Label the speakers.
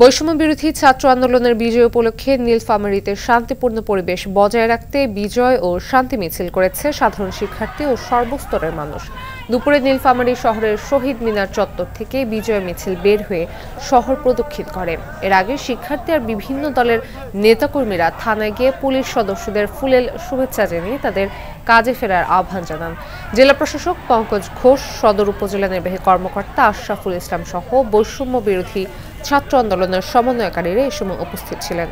Speaker 1: বৈষম্য বিরোধী ছাত্র আন্দোলনের বিজয় উপলক্ষে নীলফামারীতে শান্তিপূর্ণ পরিবেশ বজায় রাখতে বিজয় ও শান্তি মিছিল করেছে সাধারণ শিক্ষার্থী ও সর্বস্তরের মানুষ। দুপুরে নীলফামারী শহরের শহীদ মিনার চত্বর থেকে বিজয় মিছিল বের হয়ে শহর প্রদক্ষিণ করে। এর আগে শিক্ষার্থী আর বিভিন্ন দলের নেতাকর্মীরা থানায় গিয়ে পুলিশ সদস্যদের ফুলেল শুভেচ্ছা জানিয়ে তাদের কাজে ফেরার আহ্বান জানান। জেলা প্রশাসক পঙ্কজ ঘোষ, সদর উপজেলা নির্বাহী কর্মকর্তা আশরাফুল ইসলাম সহ বৈষম্য বিরোধী ছাত্র আন্দোলনের সমন্বয়কারীরা এ সময় উপস্থিত ছিলেন।